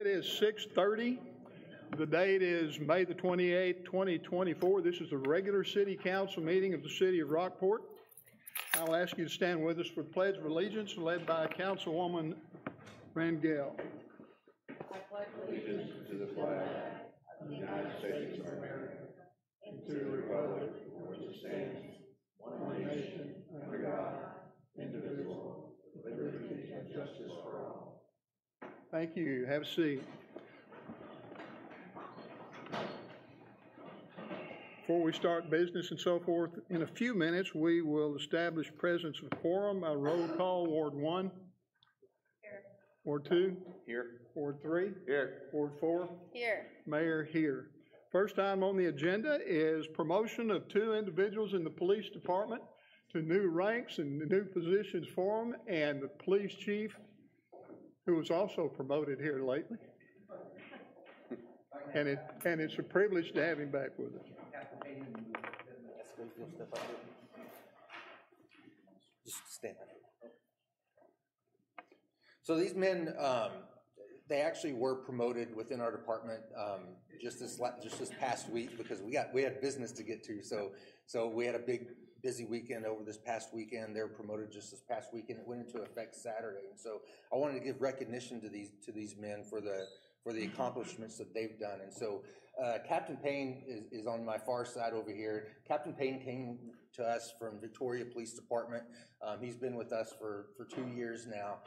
It is 6:30. The date is May the 28th, 2024. This is the regular city council meeting of the city of Rockport. I'll ask you to stand with us for the Pledge of Allegiance led by Councilwoman Rangel. Thank you. Have a seat. Before we start business and so forth, in a few minutes, we will establish presence of quorum by roll call, Ward one. Here. Ward two, Here. Ward three, Here. Ward four, Here. Mayor here. First item on the agenda is promotion of two individuals in the police department to new ranks and new positions for them, and the police chief, who was also promoted here lately. And it, and it's a privilege to have him back with us. Just stand. So these men, um, they actually were promoted within our department, um, just this, just this past week because we got, we had business to get to. So, so we had a big, busy weekend over this past weekend. They were promoted just this past weekend. It went into effect Saturday. And so I wanted to give recognition to these, to these men for the, for the accomplishments that they've done. And so, uh, Captain Paine is, is on my far side over here. Captain Paine came to us from Victoria Police Department. Um, he's been with us for, for two years now.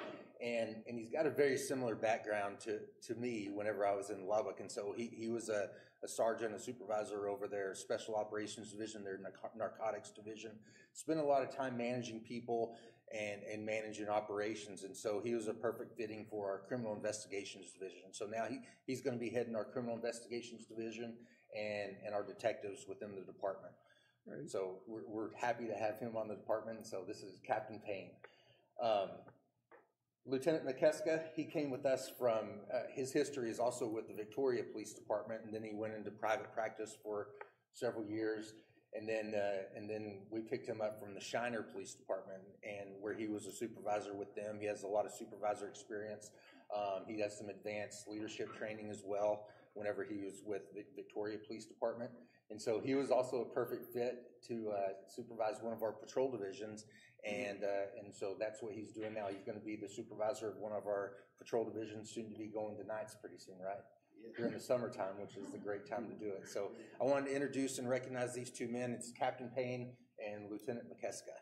And, and he's got a very similar background to, to me whenever I was in Lubbock. And so he, he was a, a sergeant, a supervisor over their Special Operations Division, their narcotics division. Spent a lot of time managing people and, and managing operations. And so he was a perfect fitting for our criminal investigations division. So now he, he's going to be heading our criminal investigations division and, and our detectives within the department. Right. So we're, we're happy to have him on the department. So this is Captain Paine. Um, Lieutenant Mikeska, he came with us from, uh, his history is also with the Victoria Police Department, and then he went into private practice for several years. And then, uh, and then we picked him up from the Shiner Police Department, and where he was a supervisor with them. He has a lot of supervisor experience. Um, he has some advanced leadership training as well whenever he was with the Victoria Police Department. And so he was also a perfect fit to uh, supervise one of our patrol divisions. And, uh, and so that's what he's doing now. He's going to be the supervisor of one of our patrol divisions, soon to be going to nights pretty soon, right? During the summertime, which is the great time to do it. So I wanted to introduce and recognize these two men. It's Captain Paine and Lieutenant Mikeska.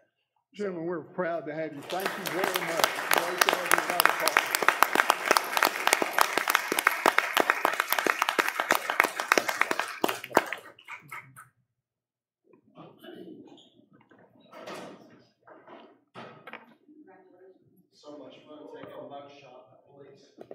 Gentlemen, we're proud to have you. Thank you very much. Great to have you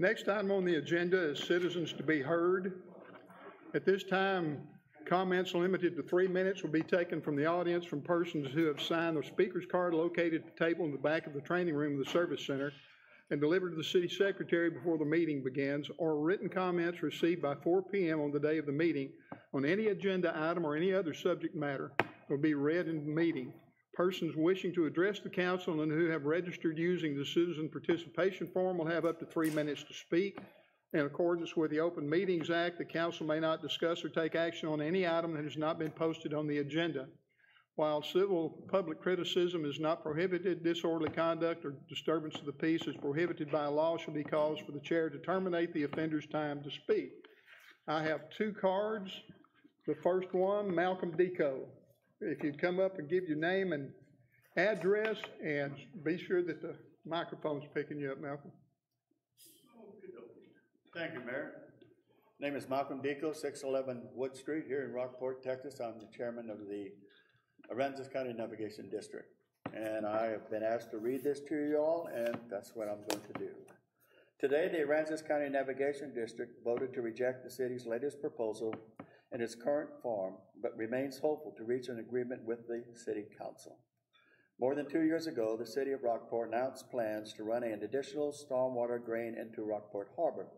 Next item on the agenda is citizens to be heard. At this time, comments limited to three minutes will be taken from the audience from persons who have signed the speaker's card located at the table in the back of the training room of the service center and delivered to the city secretary before the meeting begins, or written comments received by 4 PM on the day of the meeting on any agenda item or any other subject matter will be read in the meeting. Persons wishing to address the council and who have registered using the citizen participation form will have up to three minutes to speak. In accordance with the Open Meetings Act, the council may not discuss or take action on any item that has not been posted on the agenda. While civil public criticism is not prohibited, disorderly conduct or disturbance of the peace is prohibited by law shall be cause for the chair to terminate the offender's time to speak. I have two cards. The first one, Malcolm Dieckow. If you'd come up and give your name and address, and be sure that the microphone's picking you up, Malcolm. Thank you, Mayor. Name is Malcolm Dieckow, six eleven Wood Street here in Rockport, Texas. I'm the chairman of the Aransas County Navigation District. And I have been asked to read this to you all, and that's what I'm going to do. Today, the Aransas County Navigation District voted to reject the city's latest proposal in its current form, but remains hopeful to reach an agreement with the city council. More than two years ago, the city of Rockport announced plans to run an additional stormwater drain into Rockport Harbor.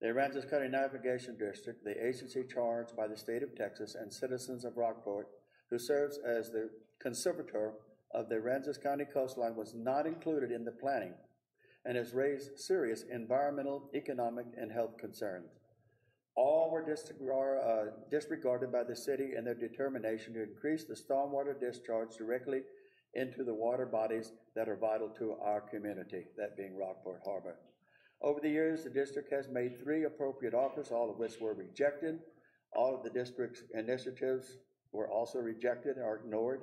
The Aransas County Navigation District, the agency charged by the state of Texas and citizens of Rockport, who serves as the conservator of the Aransas County coastline, was not included in the planning and has raised serious environmental, economic, and health concerns. All were disregard, uh, disregarded by the city in their determination to increase the stormwater discharge directly into the water bodies that are vital to our community, that being Rockport Harbor. Over the years, the district has made three appropriate offers, all of which were rejected. All of the district's initiatives were also rejected or ignored.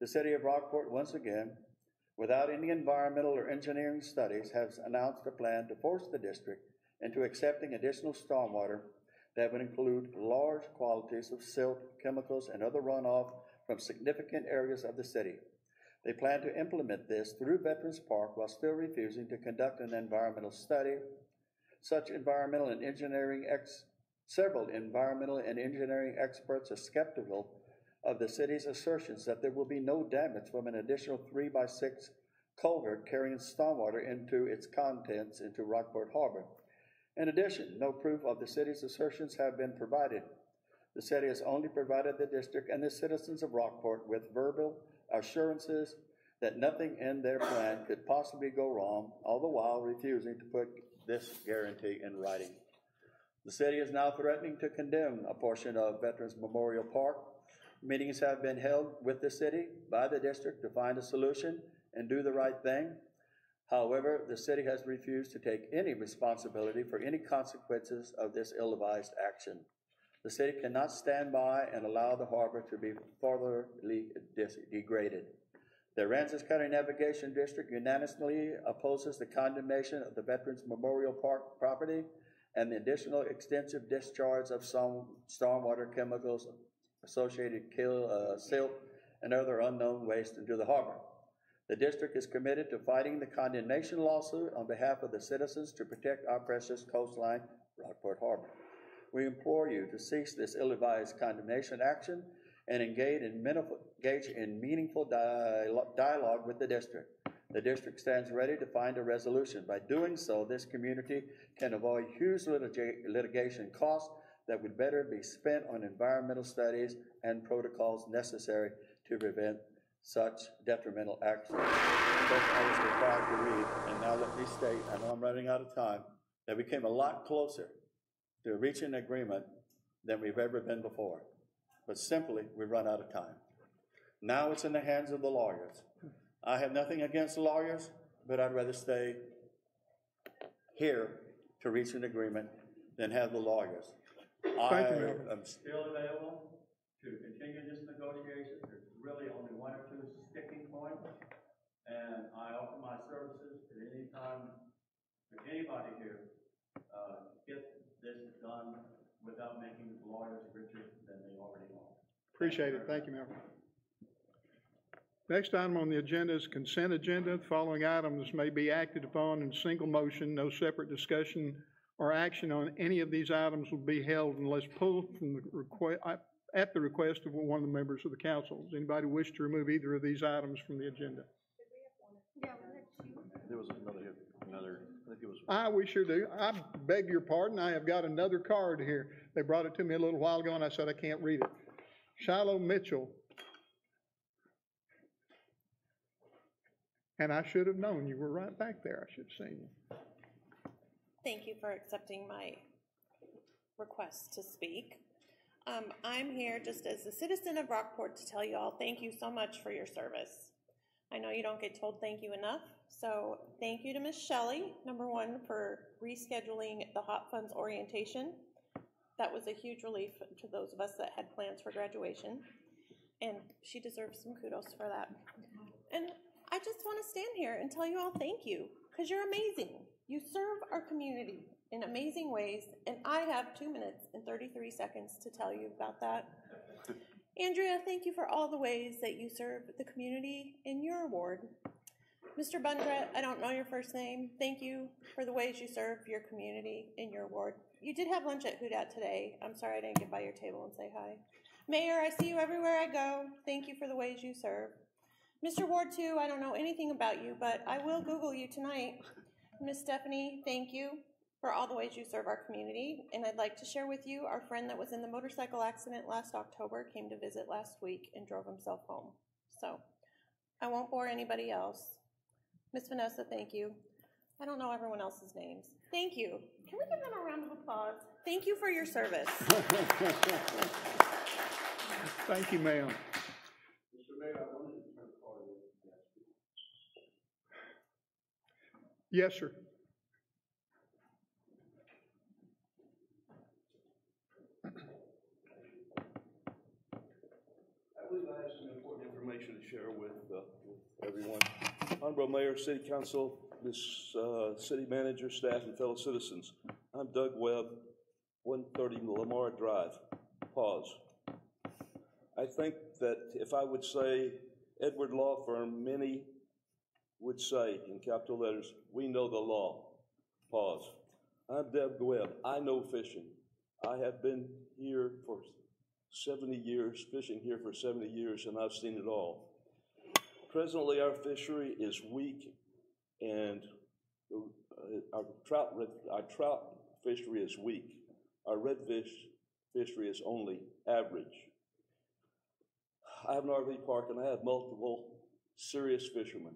The city of Rockport, once again, without any environmental or engineering studies, has announced a plan to force the district into accepting additional stormwater that would include large quantities of silt, chemicals, and other runoff from significant areas of the city. They plan to implement this through Veterans Park while still refusing to conduct an environmental study. Such environmental and engineering ex, several environmental and engineering experts are skeptical of the city's assertions that there will be no damage from an additional three by six culvert carrying stormwater into its contents into Rockport Harbor. In addition, no proof of the city's assertions have been provided. The city has only provided the district and the citizens of Rockport with verbal assurances that nothing in their plan could possibly go wrong, all the while refusing to put this guarantee in writing. The city is now threatening to condemn a portion of Veterans Memorial Park. Meetings have been held with the city by the district to find a solution and do the right thing. However, the city has refused to take any responsibility for any consequences of this ill-advised action. The city cannot stand by and allow the harbor to be furtherly degraded. The Aransas County Navigation District unanimously opposes the condemnation of the Veterans Memorial Park property and the additional extensive discharge of some stormwater chemicals, associated kill, uh, silt, and other unknown waste into the harbor. The district is committed to fighting the condemnation lawsuit on behalf of the citizens to protect our precious coastline, Rockport Harbor. We implore you to cease this ill-advised condemnation action and engage in, meaningful, engage in meaningful dialogue, with the district. The district stands ready to find a resolution. By doing so, this community can avoid huge litiga- litigation costs that would better be spent on environmental studies and protocols necessary to prevent such detrimental actions. First, I was required to read, and now let me state, I know I'm running out of time, that we came a lot closer to reaching an agreement than we've ever been before. But simply, we run out of time. Now it's in the hands of the lawyers. I have nothing against lawyers, but I'd rather stay here to reach an agreement than have the lawyers. Thank you, I am still available to continue this negotiation. Really only one or two sticking points. And I offer my services at any time, if anybody here, uh, get this done without making the lawyers richer than they already are. Appreciate it. Thank you, Melvin. Next item on the agenda is consent agenda. The Following items may be acted upon in single motion. No separate discussion or action on any of these items will be held unless pulled from the at the request of one of the members of the council. Does anybody wish to remove either of these items from the agenda? There was another, here, another, I think it was, Ah, we sure do. I beg your pardon. I have got another card here. They brought it to me a little while ago and I said I can't read it. Shiloh Mitchell. And I should have known. You were right back there. I should have seen you. Thank you for accepting my request to speak. Um, I'm here just as a citizen of Rockport to tell you all, thank you so much for your service. I know you don't get told thank you enough, so thank you to Ms. Shelley, number one, for rescheduling the Hot Funds orientation. That was a huge relief to those of us that had plans for graduation, and she deserves some kudos for that. And I just want to stand here and tell you all thank you, because you're amazing. You serve our community in amazing ways, and I have two minutes and 33 seconds to tell you about that. Andrea, thank you for all the ways that you serve the community in your ward. Mr. Bundret, I don't know your first name. Thank you for the ways you serve your community in your ward. You did have lunch at Hudat today. I'm sorry I didn't get by your table and say hi. Mayor, I see you everywhere I go. Thank you for the ways you serve. Mr. Ward Two, I don't know anything about you, but I will Google you tonight. Miss Stephanie, thank you for all the ways you serve our community. And I'd like to share with you, our friend that was in the motorcycle accident last October came to visit last week and drove himself home. So I won't bore anybody else. Miss Vanessa, thank you. I don't know everyone else's names. Thank you. Can we give them a round of applause? Thank you for your service. Thank you, ma'am. Yes, sir. I believe I have some important information to share with, uh, with everyone. Honorable Mayor, City Council, Ms. uh, City Manager, staff, and fellow citizens. I'm Doug Webb, one thirty Lamar Drive. Pause. I think that if I would say Edward Law Firm, many would say in capital letters, we know the law. Pause. I'm Deb Webb. I know fishing. I have been here for 70 years, fishing here for 70 years, and I've seen it all. Presently, our fishery is weak, and uh, our trout, our trout fishery is weak. Our redfish fishery is only average. I have an RV park, and I have multiple serious fishermen.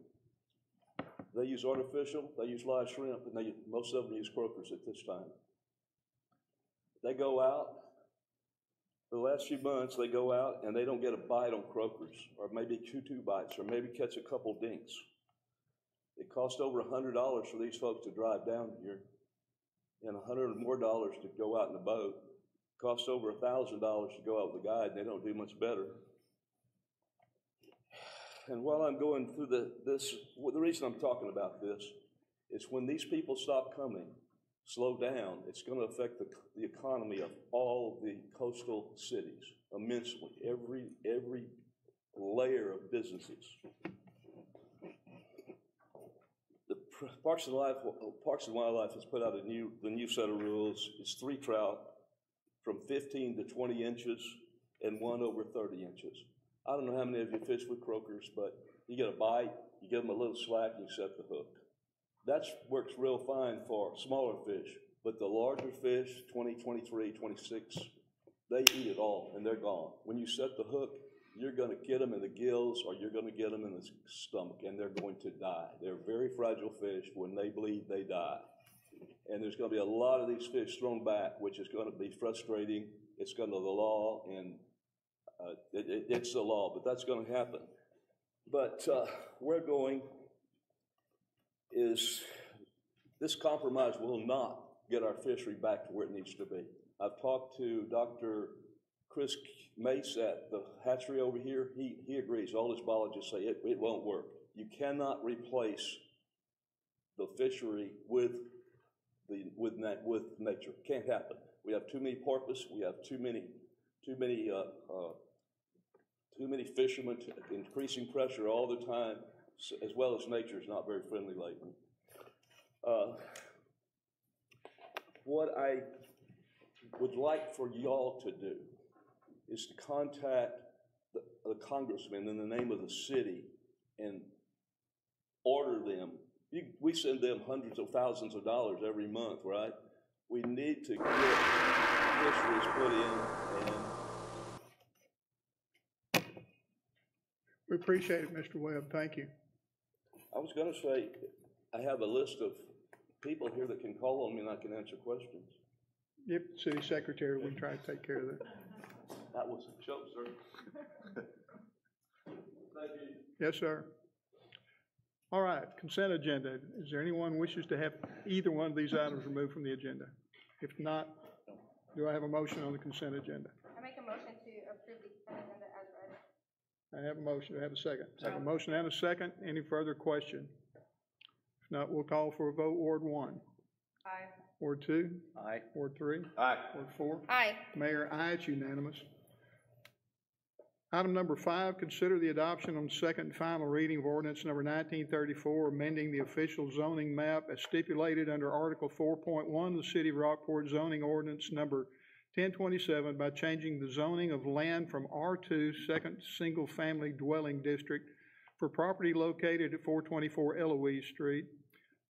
They use artificial, they use live shrimp, and they, most of them use croakers at this time. They go out, for the last few months, they go out and they don't get a bite on croakers, or maybe two, two bites, or maybe catch a couple dinks. It costs over a hundred dollars for these folks to drive down here, and a hundred more dollars to go out in the boat. It Costs over a thousand dollars to go out with a guide, and they don't do much better. And while I'm going through the, this, well, the reason I'm talking about this is when these people stop coming, slow down, it's going to affect the, the economy of all the coastal cities immensely. Every, every layer of businesses. The Parks and Life, Parks and Wildlife has put out a new, the new set of rules. It's three trout from 15 to 20 inches and one over 30 inches. I don't know how many of you fish with croakers, but you get a bite, you give them a little slack, and you set the hook. That works real fine for smaller fish, but the larger fish, 20, 23, 26, they eat it all and they're gone. When you set the hook, you're going to get them in the gills or you're going to get them in the stomach and they're going to die. They're very fragile fish. When they bleed, they die. And there's going to be a lot of these fish thrown back, which is going to be frustrating. It's going to the law and uh, it, it, it's the law, but that's going to happen. But uh, we're going is this compromise will not get our fishery back to where it needs to be. I've talked to Dr. Chris Mace at the hatchery over here. He, he agrees. All his biologists say it, it won't work. You cannot replace the fishery with the with with nature. Can't happen. We have too many porpoise. We have too many too many uh, uh, too many fishermen, increasing pressure all the time, as well as nature is not very friendly lately. Uh, what I would like for y'all to do is to contact the, the congressman in the name of the city and order them. You, we send them hundreds of thousands of dollars every month, right? We need to get fisheries put in and We appreciate it, Mr. Webb. Thank you. I was gonna say, I have a list of people here that can call on me and I can answer questions. Yep, city secretary, we can try to take care of that. That was a joke, sir. Thank you. Yes, sir. All right, consent agenda. Is there anyone wishes to have either one of these items removed from the agenda? If not, do I have a motion on the consent agenda? I make a motion to approve the consent agenda as read. I have a motion, I have a second? Have a motion and a second, any further question? If not, we'll call for a vote, Ward one. Aye. Ward two, Aye. Ward three, Aye. Ward four. Aye. Mayor, aye, it's unanimous. Item number five, consider the adoption on second and final reading of ordinance number nineteen thirty-four, amending the official zoning map as stipulated under Article four point one of the City of Rockport zoning ordinance number ten twenty-seven by changing the zoning of land from R two, second single-family dwelling district for property located at four twenty-four Eloise Street,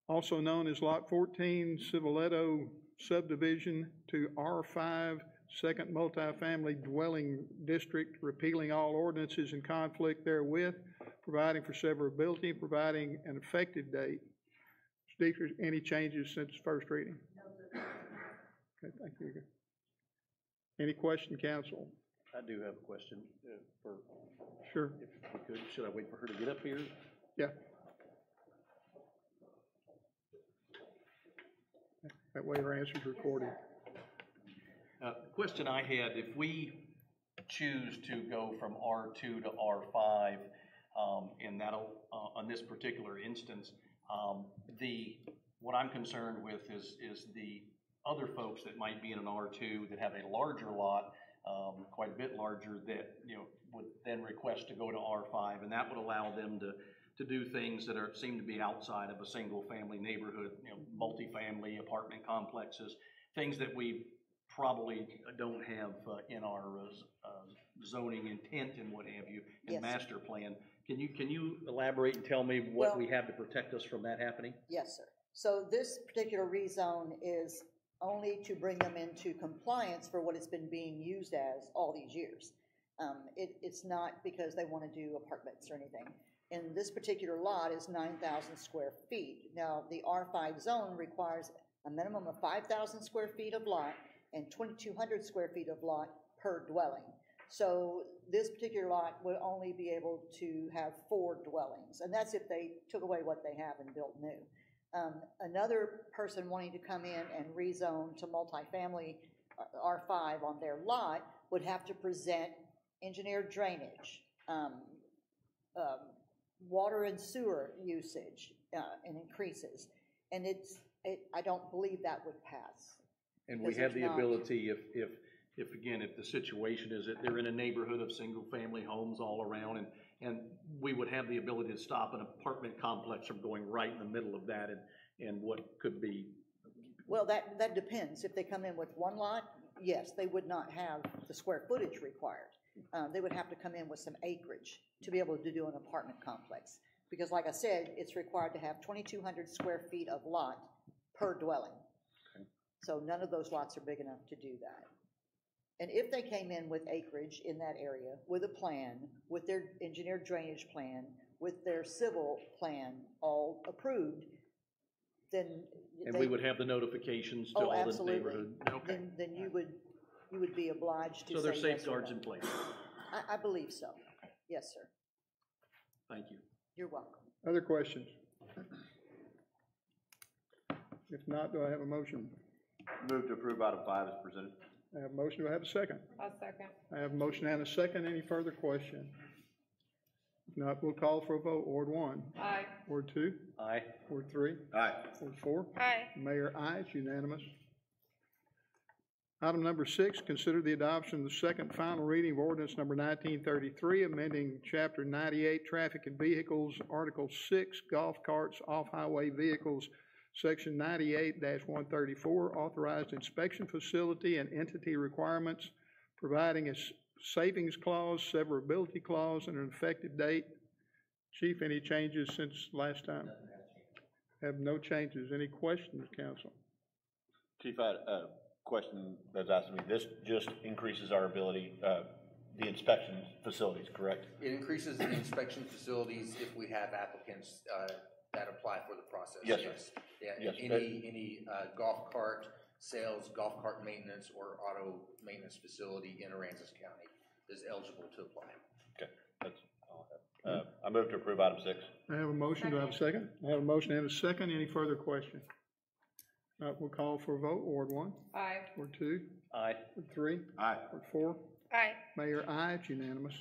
also known as Lot fourteen Civiletto subdivision to R five, second multifamily dwelling district, repealing all ordinances in conflict therewith, providing for severability, and providing an effective date. Speakers, any changes since first reading? Okay, thank you. Any question, council? I do have a question uh, for, Sure, if we could, should I wait for her to get up here? yeah. That way your answer's recorded. Uh, the question I had, if we choose to go from R two to R five, um, and that'll, uh, on this particular instance, um, the, what I'm concerned with is, is the other folks that might be in an R two that have a larger lot, um, quite a bit larger, that, you know, would then request to go to R five, and that would allow them to, to do things that are, seem to be outside of a single-family neighborhood, you know, multifamily apartment complexes, things that we probably don't have uh, in our uh, zoning intent and what have you, and Yes. master plan. Can you, can you elaborate and tell me what Well- we have to protect us from that happening? Yes, sir. So this particular rezone is only to bring them into compliance for what it's been being used as all these years. Um, it, it's not because they want to do apartments or anything. And this particular lot is nine thousand square feet. Now, the R five zone requires a minimum of five thousand square feet of lot and twenty-two hundred square feet of lot per dwelling. So this particular lot would only be able to have four dwellings, and that's if they took away what they have and built new. Um, another person wanting to come in and rezone to multifamily uh, R five on their lot would have to present engineered drainage, um, um, water and sewer usage, uh, and increases. And it's, it, I don't believe that would pass. And we have the not- ability, if, if, if, again, if the situation is that they're in a neighborhood of single-family homes all around, and, and we would have the ability to stop an apartment complex from going right in the middle of that, and, and what could be, Well, that, that depends. If they come in with one lot, yes, they would not have the square footage required. Uh, they would have to come in with some acreage to be able to do an apartment complex. Because like I said, it's required to have twenty-two hundred square feet of lot per dwelling. So none of those lots are big enough to do that. And if they came in with acreage in that area, with a plan, with their engineered drainage plan, with their civil plan all approved, then and they- we would have the notifications to Oh, all the absolutely. neighborhood? Okay, Then, then you would, you would be obliged to so say there's yes or safeguards no. in place. I, I believe so. Yes, sir. Thank you. You're welcome. Other questions? If not, do I have a motion? Move to approve item five is presented. I have a motion, do I have a second? I'll second. I have a motion and a second, any further question? If not, we'll call for a vote, Ward one, Aye. Ward two, Aye. Ward three, Aye. Ward four. Aye. Mayor, aye, it's unanimous. Item number six, consider the adoption of the second final reading of ordinance number nineteen thirty-three, amending chapter ninety-eight, traffic and vehicles, article six, golf carts, off-highway vehicles, section ninety-eight one thirty-four, authorized inspection facility and entity requirements, providing a s- savings clause, severability clause, and an effective date. Chief, any changes since last time? Have no changes. Any questions, council? Chief, I had a question that's asking me, this just increases our ability, uh, the inspection facilities, correct? It increases the inspection facilities if we have applicants uh, that apply for the process. Yes, sir. Yeah, Yes, any, any uh, golf cart sales, golf cart maintenance, or auto maintenance facility in Aransas County is eligible to apply. Okay, that's I. Uh, I move to approve item six. I have a motion, do I have a second? I have a motion and a second, any further question? Uh, we'll call for a vote, Ward one, Aye. Ward two, Aye. Ward three, Aye. Ward four. Aye. Mayor, aye, it's unanimous.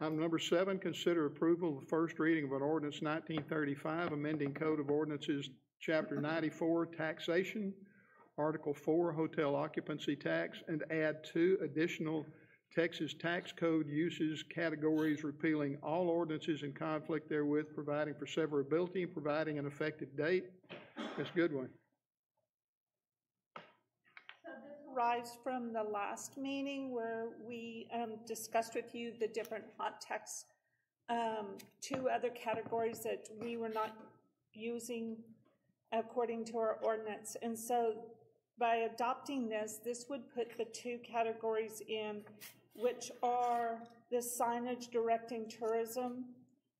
Item number seven, consider approval of the first reading of an ordinance nineteen thirty-five, amending Code of Ordinances, Chapter ninety-four, taxation, Article four, hotel occupancy tax, and add two additional Texas Tax Code uses categories, repealing all ordinances in conflict therewith, providing for severability and providing an effective date. Ms. Goodwin. So Arrives from the last meeting where we um, discussed with you the different hot tax, um, two other categories that we were not using according to our ordinance. And so by adopting this, this would put the two categories in, which are the signage directing tourism,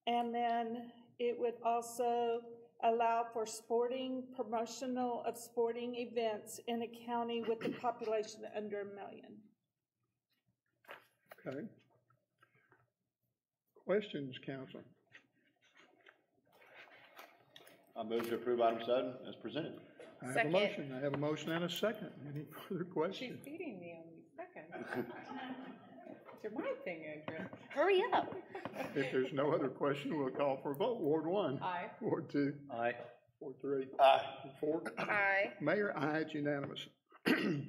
and then it would also allow for sporting, promotional of sporting events in a county with a population under a million. Okay. Questions, council? I move to approve item seven as presented. I have a motion. I have a motion and a second. Any further questions? She's questions? beating me on these seconds. To my thing, Andrea. Hurry up. If there's no other question, we'll call for a vote. Ward one. Aye. Ward two. Aye. Ward three. Aye. Ward four. Aye. Mayor, aye, it's unanimous. Consider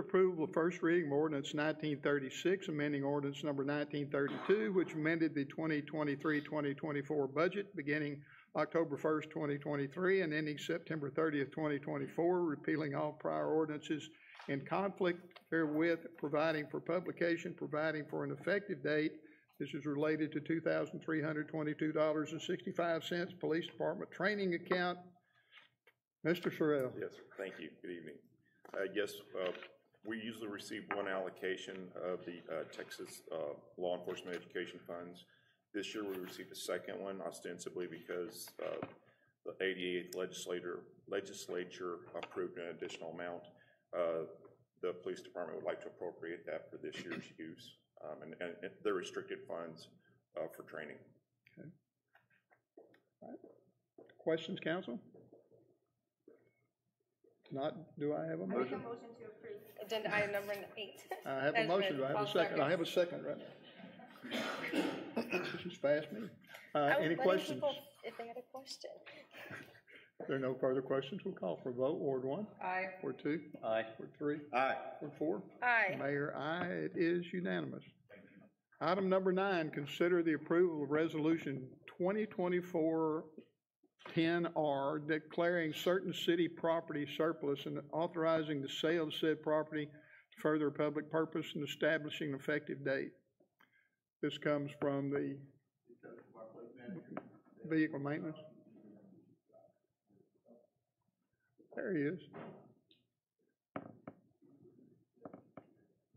approval of first reading of ordinance nineteen thirty-six, amending ordinance number nineteen thirty-two, which amended the 2023-2024 budget beginning October first, twenty twenty-three, and ending September thirtieth, twenty twenty-four, repealing all prior ordinances in conflict therewith, providing for publication, providing for an effective date. This is related to two thousand three hundred twenty-two dollars and sixty-five cents, Police Department Training Account. Mr. Sorrell. Yes, thank you. Good evening. Uh, Yes, uh, we usually receive one allocation of the uh, Texas uh, Law Enforcement Education Funds. This year, we received a second one ostensibly because uh, the 88th legislator, legislature approved an additional amount. Uh, The police department would like to appropriate that for this year's use. Um, And and and they're restricted funds uh, for training. Questions, council? Not, do I have a Make a motion? motion to approve agenda item number eight. I have a As motion, do I have a I'll second? I have a second right now. This is fast me. Uh, I was any letting questions? people If they had a question. If there are no further questions, we'll call for a vote. Ward one, Aye. Ward two, Aye. Ward three, Aye. Ward four. Aye. Mayor, aye, it is unanimous. Item number nine, consider the approval of resolution 2024-10R declaring certain city property surplus and authorizing the sale of said property to further public purpose and establishing an effective date. This comes from the vehicle maintenance. There he is.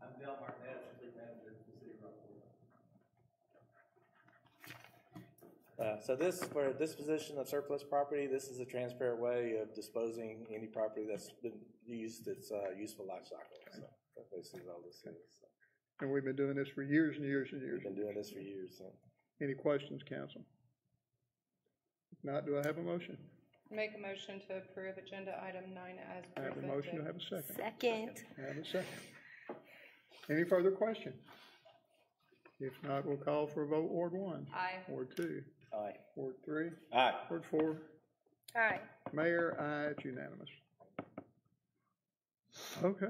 I'm Dale Martinez, Fleet Manager for the City of Rockport. Uh, So this, for disposition of surplus property, this is a transparent way of disposing any property that's been used, its uh, useful life cycle. So That basically is all this is. So And we've been doing this for years and years and years. We've been doing this for years, so. Any questions, council? If not, do I have a motion? Make a motion to approve agenda item nine as I have a motion, do I have a second? Second. I have a second. Any further questions? If not, we'll call for a vote. Ward one, Aye. Ward two, Aye. Ward three, Aye. Ward four. Aye. Mayor, aye, it's unanimous. Okay.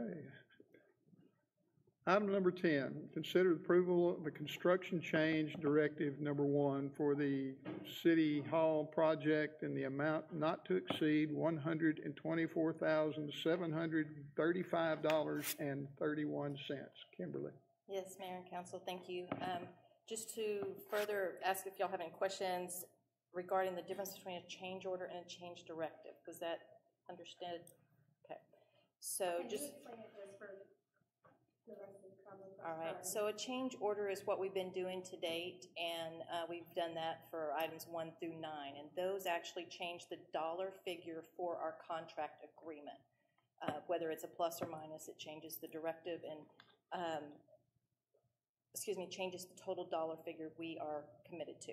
Item number ten, consider approval of the construction change directive number one for the city hall project in the amount not to exceed one hundred and twenty-four thousand, seven hundred thirty-five dollars and thirty-one cents. Kimberly? Yes, Mayor and Council, thank you. Um, Just to further ask if y'all have any questions regarding the difference between a change order and a change directive, was that understood? Okay, so just. All right, so a change order is what we've been doing to date, and uh, we've done that for items one through nine. And those actually change the dollar figure for our contract agreement. Uh, Whether it's a plus or minus, it changes the directive and, um, excuse me, changes the total dollar figure we are committed to.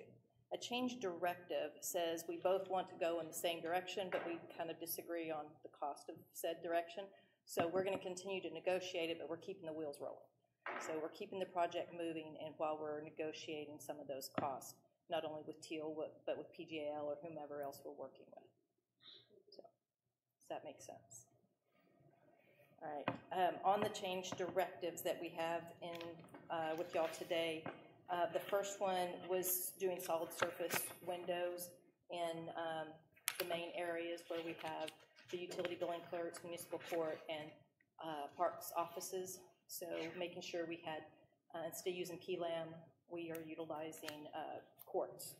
A change directive says we both want to go in the same direction, but we kind of disagree on the cost of said direction. So we're going to continue to negotiate it, but we're keeping the wheels rolling. So we're keeping the project moving, and while we're negotiating some of those costs, not only with Teal, but with PGAL or whomever else we're working with. So, does that make sense? All right. Um, on the change directives that we have in, uh, with y'all today, uh, the first one was doing solid surface windows in, um, the main areas where we have the utility billing clerks, municipal court, and, uh, parks offices. So making sure we had, uh, instead of using PLAM, we are utilizing, uh, quartz.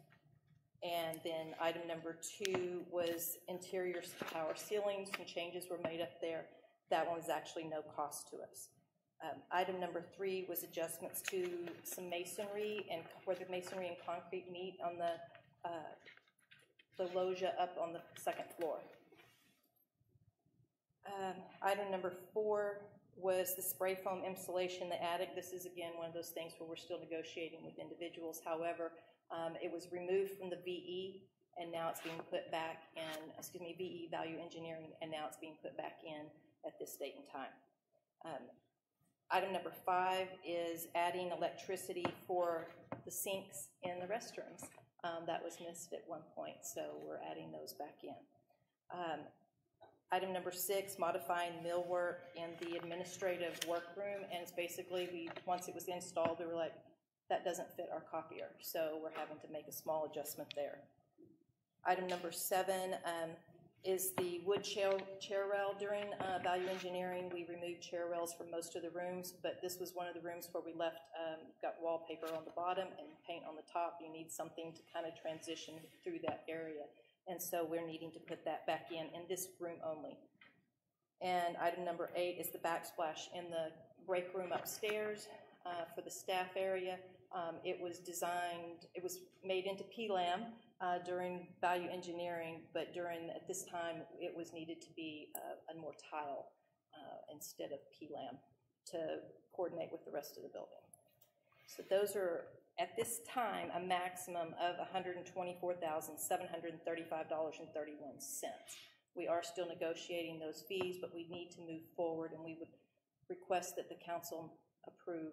And then item number two was interior power ceilings, some changes were made up there. That one was actually no cost to us. Um, item number three was adjustments to some masonry and where the masonry and concrete meet on the, uh, the loggia up on the second floor. Um, item number four was the spray foam insulation in the attic. This is again one of those things where we're still negotiating with individuals. However, um, it was removed from the VE and now it's being put back in, excuse me, VE value engineering, and now it's being put back in at this date and time. Um, item number five is adding electricity for the sinks in the restrooms. Um, that was missed at one point, so we're adding those back in. Item number six, modifying millwork in the administrative workroom, and it's basically, we, once it was installed, we were like, that doesn't fit our copier, so we're having to make a small adjustment there. Item number seven um, is the wood chair, chair rail. During uh, value engineering, we removed chair rails from most of the rooms, but this was one of the rooms where we left, um, got wallpaper on the bottom and paint on the top. You need something to kind of transition through that area. And so we're needing to put that back in, in this room only. And item number eight is the backsplash in the break room upstairs uh, for the staff area. Um, it was designed, it was made into PLAM uh, during value engineering, but during, at this time, it was needed to be uh, a more tile uh, instead of PLAM to coordinate with the rest of the building. So those are, at this time, a maximum of $124,735.31. We are still negotiating those fees, but we need to move forward, and we would request that the council approve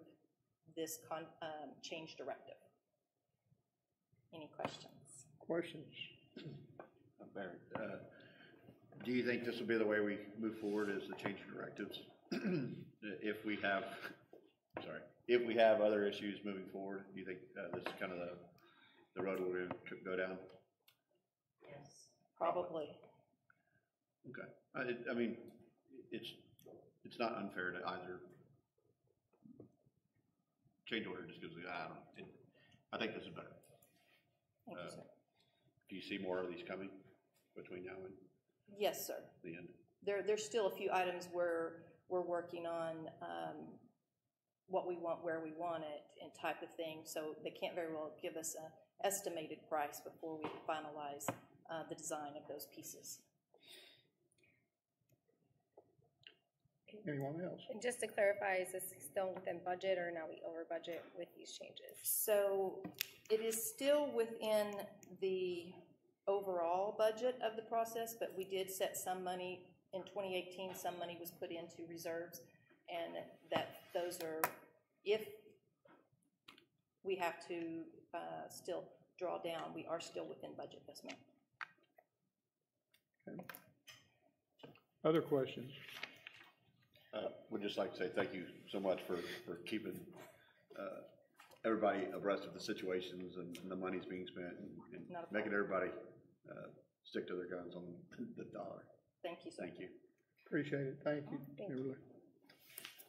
this con, um, change directive. Any questions? Questions? Mayor, uh, do you think this will be the way we move forward as the change of directives? If we have, sorry, if we have other issues moving forward, do you think uh, this is kind of the, the road we're going to go down? Yes. Probably. Okay, I, it- I mean, it's, it's not unfair to either change order just because, I don't it, I think this is better. Thank you, Uh, sir. Do you see more of these coming between now and Yes, sir. the end? There, there's still a few items where we're working on, um, what we want, where we want it, and type of thing, so they can't very well give us an estimated price before we finalize, uh, the design of those pieces. Anyone else? And just to clarify, is this still within budget or now we over budget with these changes? So it is still within the overall budget of the process, but we did set some money, in 2018, some money was put into reserves, and that, those are, if we have to uh, still draw down, we are still within budget, yes, ma'am. Other questions? Uh, Would just like to say thank you so much for, for keeping uh, everybody abreast of the situations and and the money's being spent and- and Not a making everybody uh, stick to their guns on the dollar. Thank you, sir. Thank you. Appreciate it, thank you. Thank you.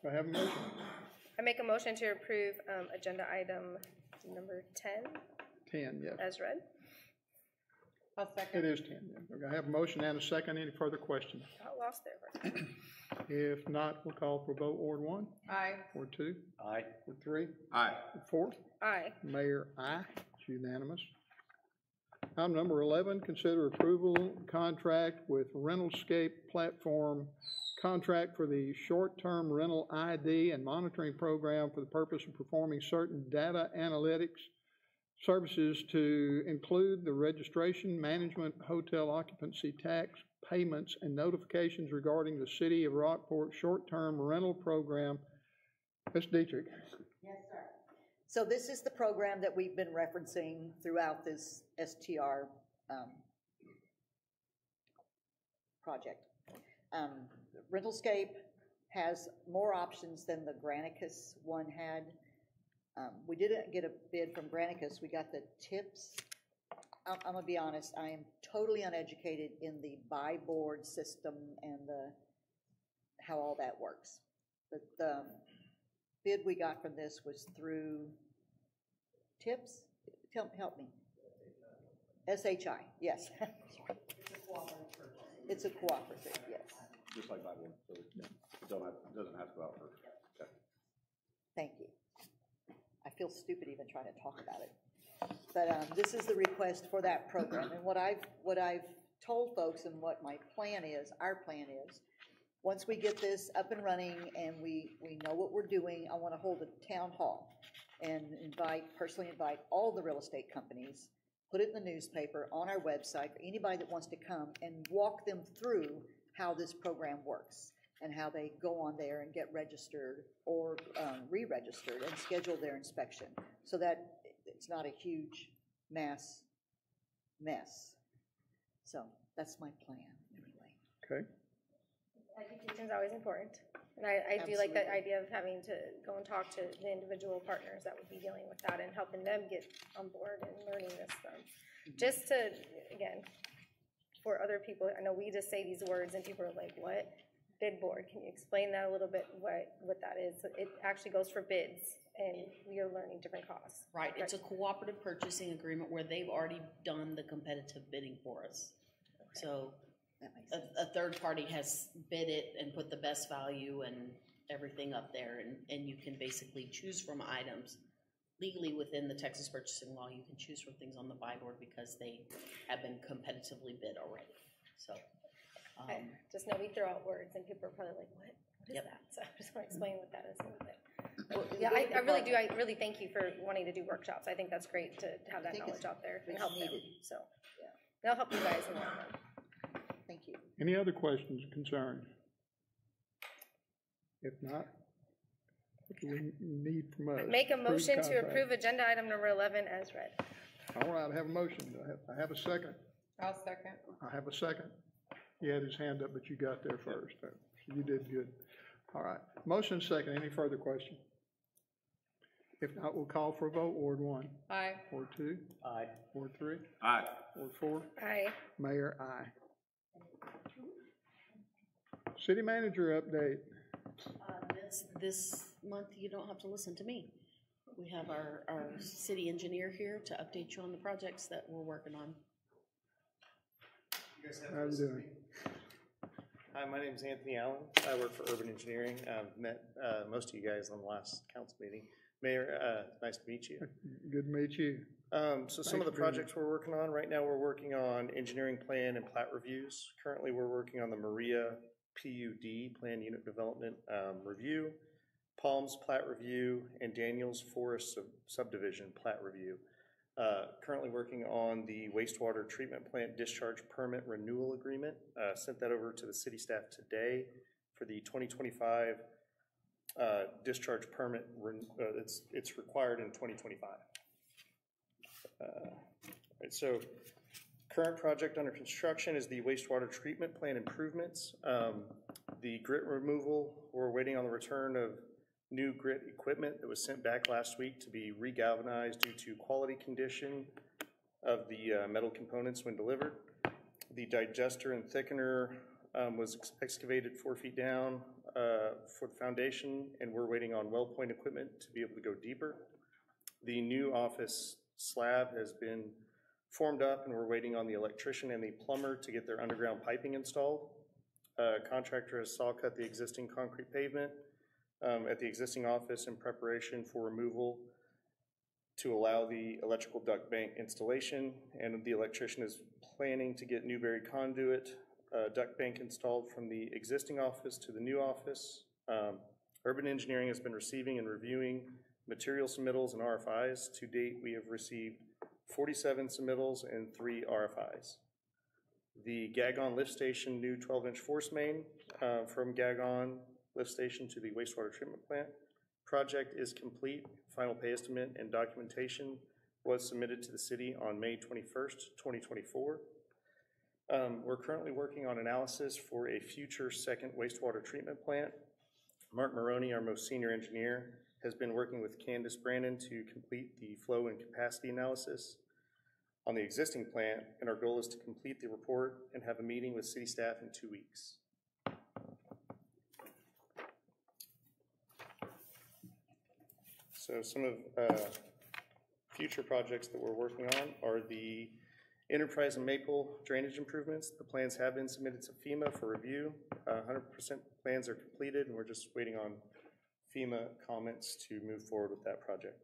Kimberly. Do I have a motion? I make a motion to approve, um, agenda item number ten, yes. as read. I'll second. It is ten, yeah. Okay, I have a motion and a second. Any further questions? Got lost there for a second. If not, we'll call for vote. Ward one, Aye. Ward two, Aye. Ward three, Aye. Ward four. Aye. Mayor, aye. It's unanimous. Item number 11, consider approval contract with Rentalscape Platform, contract for the short-term rental ID and monitoring program for the purpose of performing certain data analytics services to include the registration, management, hotel occupancy tax payments, and notifications regarding the City of Rockport short-term rental program. Ms. Dietrich. Yes, sir. So this is the program that we've been referencing throughout this STR um, project. Um, Rentalscape has more options than the Granicus one had. Um, we didn't get a bid from Granicus, we got the tips. I'm, I'm gonna be honest, I am totally uneducated in the buy board system and the, how all that works. But the bid we got from this was through tips, help, help me. SHI, yes. It's a cooperative, yes. Just like Bible, so it don't have, it doesn't have to go out for, okay. Thank you. I feel stupid even trying to talk about it. But um, this is the request for that program, and what I've, what I've told folks and what my plan is, our plan is, once we get this up and running and we, we know what we're doing, I want to hold a town hall and invite, personally invite all the real estate companies, put it in the newspaper, on our website, for anybody that wants to come and walk them through how this program works and how they go on there and get registered or um, re-registered and schedule their inspection, so that it's not a huge mass mess. So that's my plan, anyway. Okay, Education's always important. And I, I do like that Absolutely. idea of having to go and talk to the individual partners that would be dealing with that and helping them get on board and learning this from. Just to, again, for other people, I know we just say these words and people are like, what? Bid board, can you explain that a little bit, what, what that is? It actually goes for bids and we are learning different costs. Right, it's a cooperative purchasing agreement where they've already done the competitive bidding for us. So a, a third party has bid it and put the best value and everything up there, and, and you can basically choose from items. Legally, within the Texas purchasing law, you can choose from things on the buy board because they have been competitively bid already, so. Okay, um, Just know we throw out words and people are probably like, what, what is Yep. that? So I just want to explain what that is a little bit. Well, Yeah, I, I really do, I really thank you for wanting to do workshops. I think that's great to have that think it's- knowledge out there and it's help them, needed. so. That'll help you guys in the long run. Thank you. any other questions or concerns? If not, what do we need from us? Make a Approve motion to contract. approve agenda item number eleven as read. All right, I have a motion. Do I have, I have a second. I'll second. I have a second. He had his hand up, but you got there first. So You did good. All right. Motion second. Any further question? If not, we'll call for a vote. Ward one. Aye. Ward two. Aye. Ward three. Aye. Ward four. Aye. Mayor, aye. City manager update. Uh, This, this month, you don't have to listen to me. We have our, our city engineer here to update you on the projects that we're working on. You guys have How you doing? Hi, my name is Anthony Allen. I work for Urban Engineering. I've met uh, most of you guys on the last council meeting. Mayor, uh, nice to meet you. Good to meet you. Um, So some of the Thanks for projects we're working on, right now, we're working on engineering plan and plat reviews. Currently, we're working on the Maria PUD, Plan Unit Development um, Review, Palms Plat Review, and Daniels Forest Sub- Subdivision Plat Review. Uh, Currently working on the wastewater treatment plant discharge permit renewal agreement. Uh, Sent that over to the city staff today for the 2025 uh, discharge permit. uh, It's, it's required in 2025. Uh, so current project under construction is the wastewater treatment plant improvements. Um, The grit removal, we're waiting on the return of new grit equipment that was sent back last week to be regalvanized due to quality condition of the uh, metal components when delivered. The digester and thickener um, was ex- excavated four feet down uh, for the foundation, and we're waiting on well point equipment to be able to go deeper. The new office slab has been formed up, and we're waiting on the electrician and the plumber to get their underground piping installed. Uh, Contractor has saw cut the existing concrete pavement um, at the existing office in preparation for removal to allow the electrical duct bank installation, and the electrician is planning to get Newberry conduit uh, duct bank installed from the existing office to the new office. Um, Urban Engineering has been receiving and reviewing material submittals and RFIs. To date, we have received 47 submittals and three RFIs. The Gagon Lift Station new 12-inch force main uh, from Gagon Lift Station to the wastewater treatment plant project is complete. Final pay estimate and documentation was submitted to the city on May 21st, 2024. Um, We're currently working on analysis for a future second wastewater treatment plant. Mark Maroney, our most senior engineer, has been working with Candace Brandon to complete the flow and capacity analysis on the existing plant, and our goal is to complete the report and have a meeting with city staff in two weeks. So some of uh, future projects that we're working on are the Enterprise and Maple drainage improvements. The plans have been submitted to FEMA for review. Uh, Hundred percent plans are completed, and we're just waiting on FEMA comments to move forward with that project.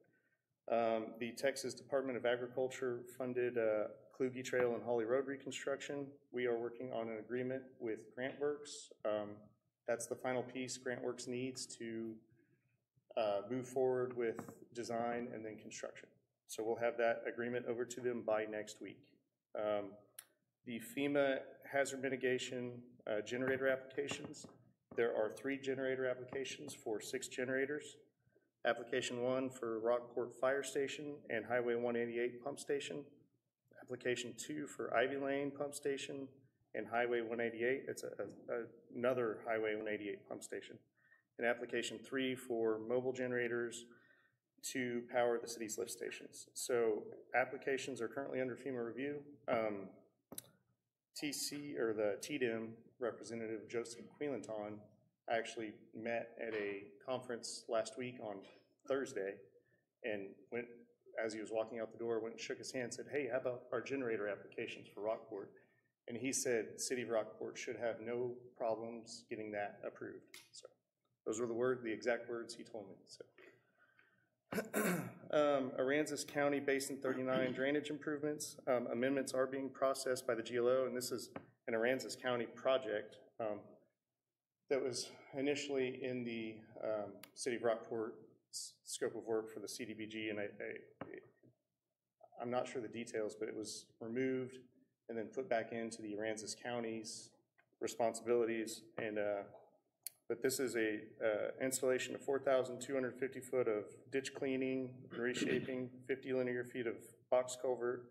Um, The Texas Department of Agriculture funded uh, Kluge Trail and Holly Road reconstruction. We are working on an agreement with GrantWorks. Um, That's the final piece GrantWorks needs to uh, move forward with design and then construction. So we'll have that agreement over to them by next week. Um, The FEMA hazard mitigation uh, generator applications, there are three generator applications for six generators. Application one for Rockport Fire Station and Highway 188 Pump Station. Application two for Ivy Lane Pump Station and Highway 188, it's a- a- another Highway 188 pump station. And application three for mobile generators to power the city's lift stations. So applications are currently under FEMA review. Um, TC, or the TDM representative, Joseph Queelanton, actually met at a conference last week on Thursday, and went, as he was walking out the door, went and shook his hand, said, hey, how about our generator applications for Rockport? And he said, City of Rockport should have no problems getting that approved. So those were the word, the exact words he told me, so. Um, Aransas County Basin 39 drainage improvements. Um, Amendments are being processed by the GLO, and this is an Aransas County project um, that was initially in the um, City of Rockport scope of work for the CDBG, and I, I- I'm not sure the details, but it was removed and then put back into the Aransas County's responsibilities, and uh, but this is a uh, installation of 4,250 foot of ditch cleaning, and reshaping, 50 linear feet of box culvert,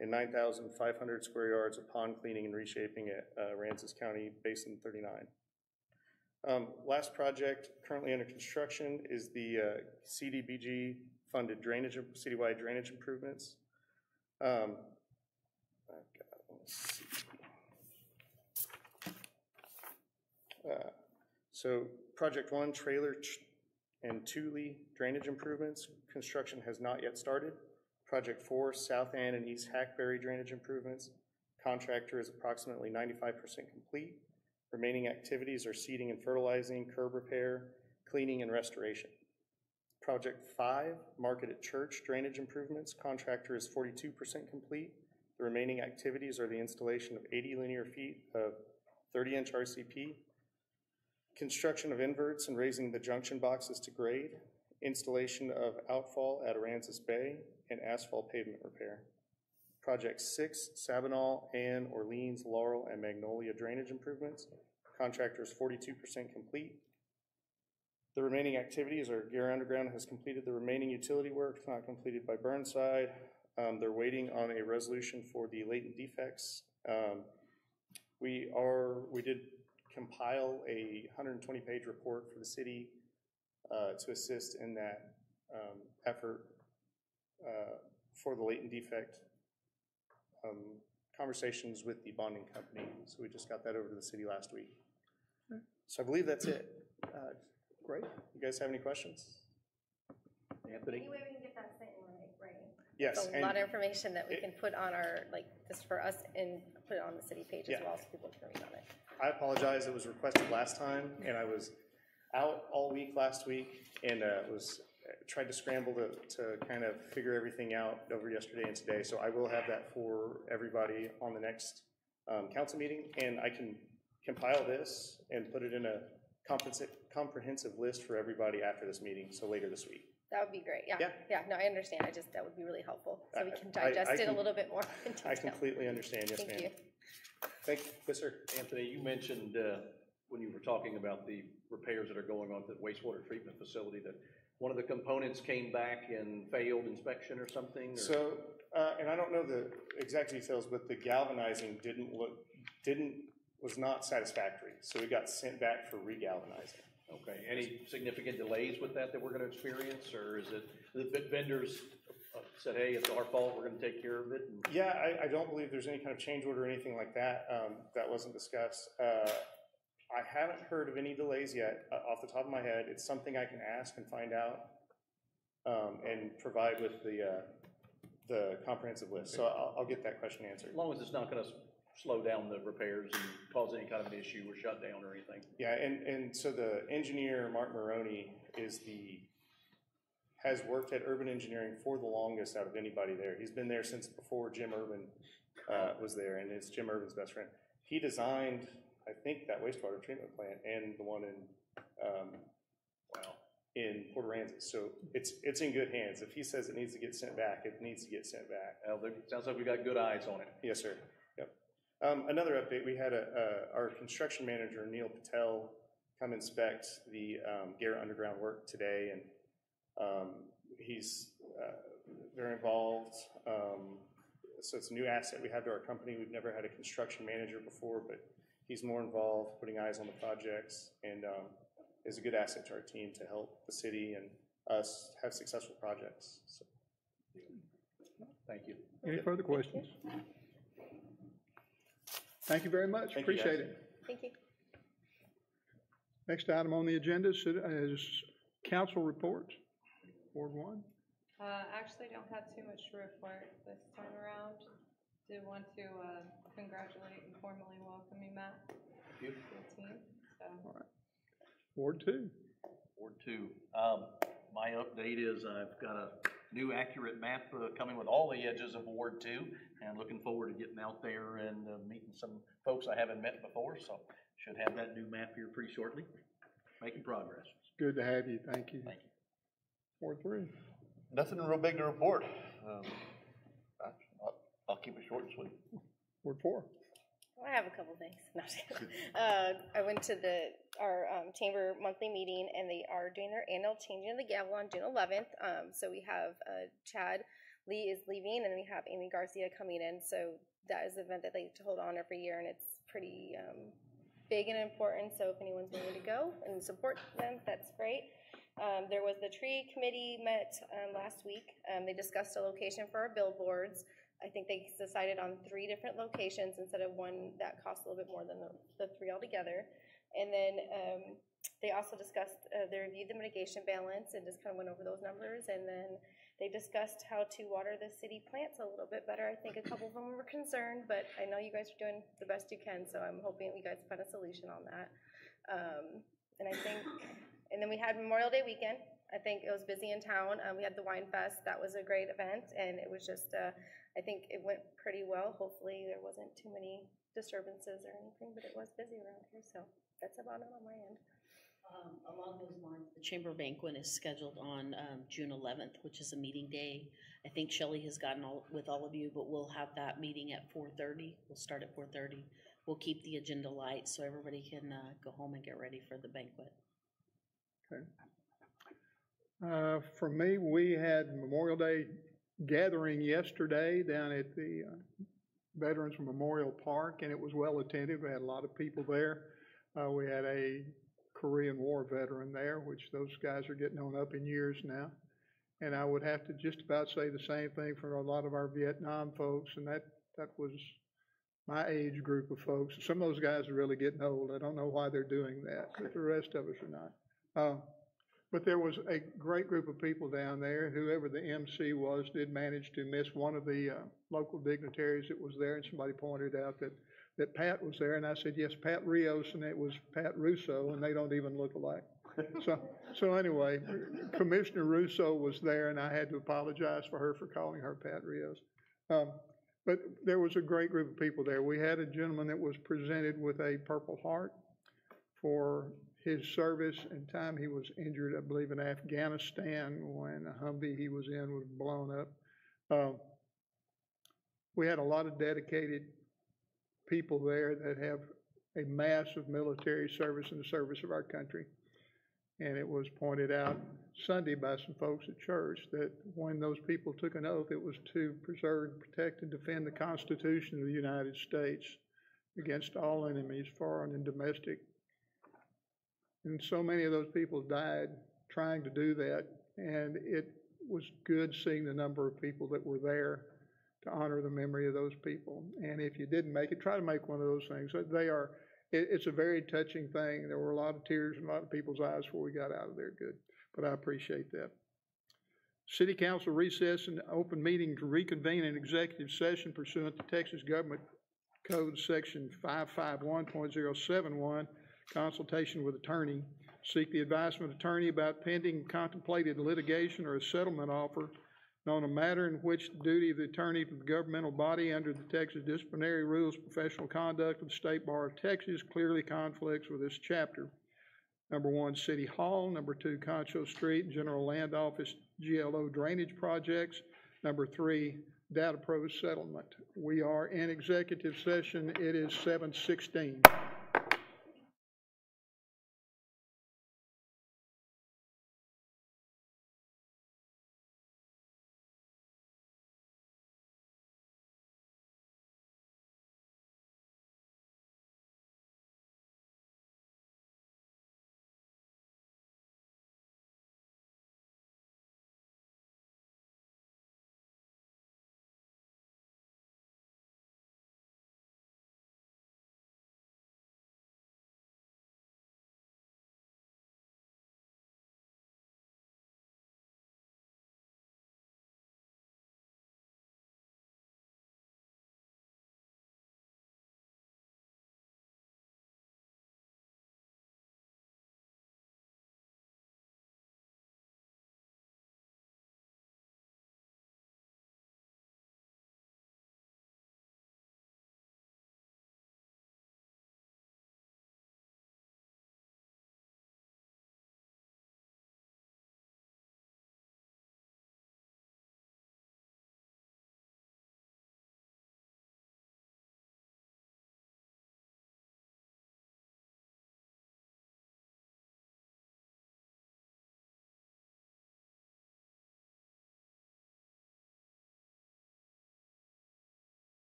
and 9,500 square yards of pond cleaning and reshaping at uh, Aransas County Basin 39. Um, Last project currently under construction is the uh, CDBG funded drainage, citywide drainage improvements. Um, I've got- let's see. Uh, So project one, trailer and Thule drainage improvements, construction has not yet started. Project four, South Ann and East Hackberry drainage improvements, contractor is approximately ninety-five percent complete. Remaining activities are seeding and fertilizing, curb repair, cleaning and restoration. Project five, Market at Church drainage improvements, contractor is forty-two percent complete. The remaining activities are the installation of eighty linear feet of thirty-inch RCP, construction of inverts and raising the junction boxes to grade, installation of outfall at Aransas Bay, and asphalt pavement repair. Project six, Sabinal, Ann, Orleans, Laurel, and Magnolia drainage improvements. Contractor is forty-two percent complete. The remaining activities are Gear Underground has completed the remaining utility work not completed by Burnside. Um, they're waiting on a resolution for the latent defects. Um, we are, we did compile a hundred and twenty page report for the city, uh, to assist in that, um, effort, uh, for the latent defect, um, conversations with the bonding company. So we just got that over to the city last week. So I believe that's it. Uh, Great. You guys have any questions? Anthony? Any way we can get that sent in like writing? Yes, It's a lot of information that we it- can put on our, like, just for us and put it on the city page as Yeah. well, so people can read on it. I apologize, it was requested last time, and I was out all week last week, and uh, was, tried to scramble to, to kind of figure everything out over yesterday and today, so I will have that for everybody on the next um, council meeting, and I can compile this and put it in a comprehensive, comprehensive list for everybody after this meeting, so later this week. That would be great, yeah. Yeah. Yeah, no, I understand, I just, that would be really helpful, so we I- can I- digest I it a can- little bit more in I detail. completely understand, yes, Thank ma'am. you. Thank, yes, sir. Anthony, you mentioned, uh, when you were talking about the repairs that are going on at the wastewater treatment facility, that one of the components came back and failed inspection or something? or- So, uh, and I don't know the exact details, but the galvanizing didn't look, didn't, was not satisfactory, so it got sent back for regalvanizing. Okay, any significant delays with that that we're gonna experience, or is it, the vendors said, hey, it's our fault, we're gonna take care of it? and- Yeah, I, I don't believe there's any kind of change order or anything like that, um, that wasn't discussed. Uh, I haven't heard of any delays yet, uh, off the top of my head. It's something I can ask and find out, um, and provide with the, uh, the comprehensive list. So I'll, I'll get that question answered. As long as it's not gonna s- slow down the repairs and cause any kind of an issue or shutdown or anything. Yeah, and, and so the engineer, Mark Maroney, is the, has worked at Urban Engineering for the longest out of anybody there. He's been there since before Jim Urban, uh, was there, and it's Jim Urban's best friend. He designed, I think, that wastewater treatment plant and the one in, um, Wow. in Port Aransas. So it's, it's in good hands. If he says it needs to get sent back, it needs to get sent back. Well, there, sounds like we got good eyes on it. Yes, sir. Yep. Um, another update, we had a, uh, our construction manager, Neil Patel, come inspect the, um, Garrett Underground work today, and, um, he's, uh, very involved. Um, so it's a new asset we have to our company. We've never had a construction manager before, but he's more involved, putting eyes on the projects, and, um, is a good asset to our team to help the city and us have successful projects, so. Thank you. Any further questions? Thank you very much, Thank appreciate it. Thank you. Next item on the agenda is, is council reports. Ward one. Uh, actually don't have too much to report this time around. Did want to, uh, congratulate and formally welcome you, Matt, to the team, so. Ward two. Ward two. Um, my update is I've got a new accurate map, uh, coming with all the edges of Ward two, and looking forward to getting out there and, uh, meeting some folks I haven't met before, so should have that new map here pretty shortly. Making progress. Good to have you, thank you. Thank you. Ward three. Nothing real big to report. Um, I- I'll, I'll keep it short and sweet. Ward four. I have a couple things. No, I'm just kidding. uh, I went to the our um, chamber monthly meeting, and they are doing their annual changing of the gavel on June 11th. Um, so we have uh, Chad Lee is leaving, and we have Amy Garcia coming in. So that is the event that they hold on every year, and it's pretty um, big and important. So if anyone's willing to go and support them, that's great. Um, there was the tree committee met um, last week. Um, they discussed a location for our billboards. I think they decided on three different locations instead of one that cost a little bit more than the, the three altogether. And then um, they also discussed, uh, they reviewed the mitigation balance and just kind of went over those numbers. And then they discussed how to water the city plants a little bit better. I think a couple of them were concerned, but I know you guys are doing the best you can, so I'm hoping you guys find a solution on that. Um, and I think, and then we had Memorial Day weekend. I think it was busy in town. Um, we had the Wine Fest. That was a great event, and it was just, uh, I think it went pretty well. Hopefully, there wasn't too many disturbances or anything, but it was busy around here, so that's about it on my end. Um, along those lines, the chamber banquet is scheduled on, um, June eleventh, which is a meeting day. I think Shelley has gotten all, with all of you, but we'll have that meeting at four thirty. We'll start at four thirty. We'll keep the agenda light so everybody can, uh, go home and get ready for the banquet. Okay. Uh, For me, we had Memorial Day gathering yesterday down at the uh, Veterans Memorial Park, and it was well attended. We had a lot of people there. Uh, We had a Korean War veteran there, which those guys are getting on up in years now. And I would have to just about say the same thing for a lot of our Vietnam folks, and that, that was my age group of folks. Some of those guys are really getting old. I don't know why they're doing that, but the rest of us are not. Uh, But there was a great group of people down there. Whoever the MC was did manage to miss one of the uh, local dignitaries that was there, and somebody pointed out that, that Pat was there, and I said, yes, Pat Rios, and it was Pat Russo, and they don't even look alike. So, so anyway, Commissioner Russo was there, and I had to apologize for her for calling her Pat Rios. Um, But there was a great group of people there. We had a gentleman that was presented with a Purple Heart for his service and time he was injured, I believe, in Afghanistan when a Humvee he was in was blown up. Um, We had a lot of dedicated people there that have a mass of military service in the service of our country. And it was pointed out Sunday by some folks at church that when those people took an oath, it was to preserve, protect, and defend the Constitution of the United States against all enemies, foreign and domestic, And so many of those people died trying to do that, and it was good seeing the number of people that were there to honor the memory of those people. And if you didn't make it, try to make one of those things. They are, it, it's a very touching thing. There were a lot of tears in a lot of people's eyes before we got out of there good, but I appreciate that. City Council recess and open meeting to reconvene an executive session pursuant to Texas Government Code Section 551.071, consultation with attorney, seek the advice of an attorney about pending contemplated litigation or a settlement offer on a matter in which the duty of the attorney to the governmental body under the Texas disciplinary rules professional conduct of the State Bar of Texas clearly conflicts with this chapter. Number one, City Hall. Number two, Concho Street, General Land Office GLO drainage projects. Number three, Data Pro settlement. We are in executive session. It is 716.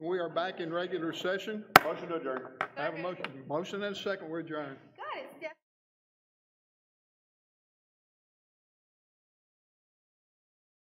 We are back in regular session. Motion to adjourn. I have a motion, motion and a second, we're adjourned. Go